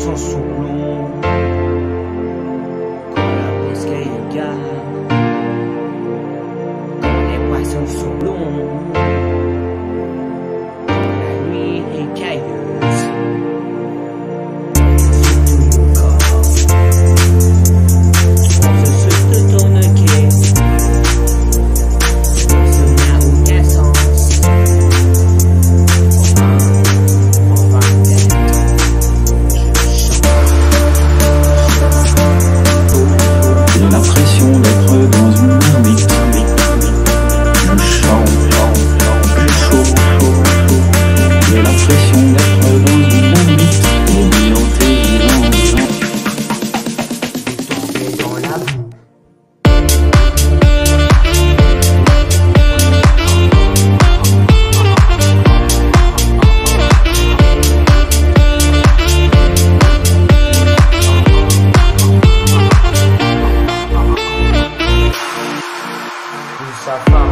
son sous quand la brise qui Quand les poissons sont blonds.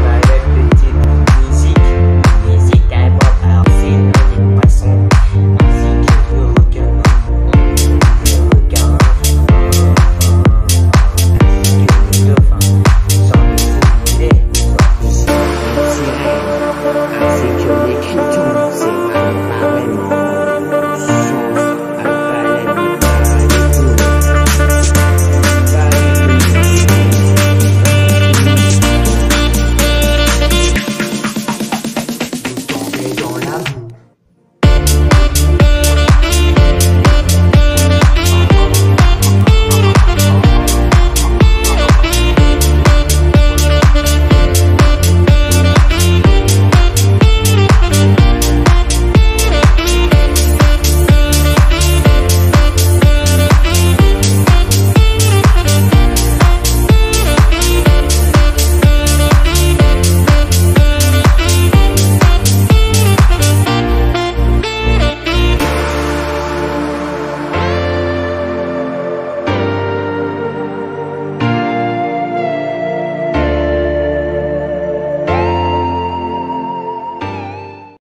directly. don't have